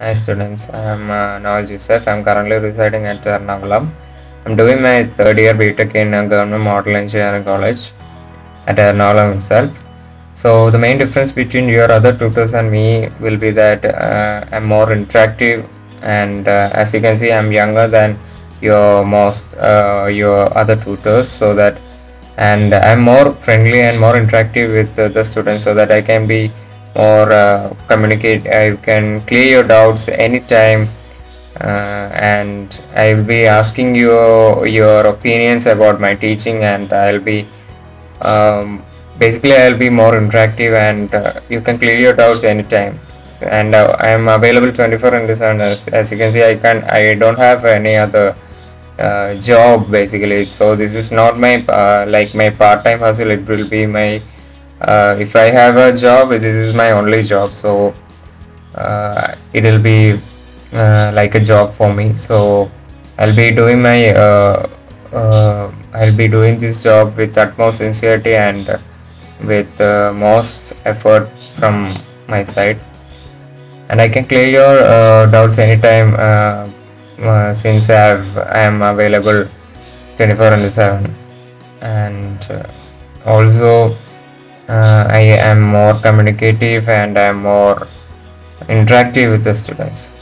Hi students, I am uh, Noel Joseph. I am currently residing at Ernakulam. I am doing my third year BTech in uh, Government Model Engineering College at Ernakulam itself. So the main difference between your other tutors and me will be that uh, I'm more interactive, and uh, as you can see, I'm younger than your most uh, your other tutors. So that and I'm more friendly and more interactive with the students, so that I can be more uh, communicate. I can clear your doubts anytime, uh, and I will be asking you your opinions about my teaching, and I'll be um, basically I'll be more interactive, and uh, you can clear your doubts anytime. And uh, I am available 24 into 7. As, as you can see, I can I don't have any other uh, job basically. So this is not my uh, like my part-time hustle. It will be my uh, if I have a job, this is my only job. So uh, it will be uh, like a job for me. So I'll be doing my uh, uh, I'll be doing this job with utmost sincerity and with uh, most effort from my side. And I can clear your doubts anytime since I have I am available 24 into 7 and also uh, I am more communicative and I am more interactive with the students.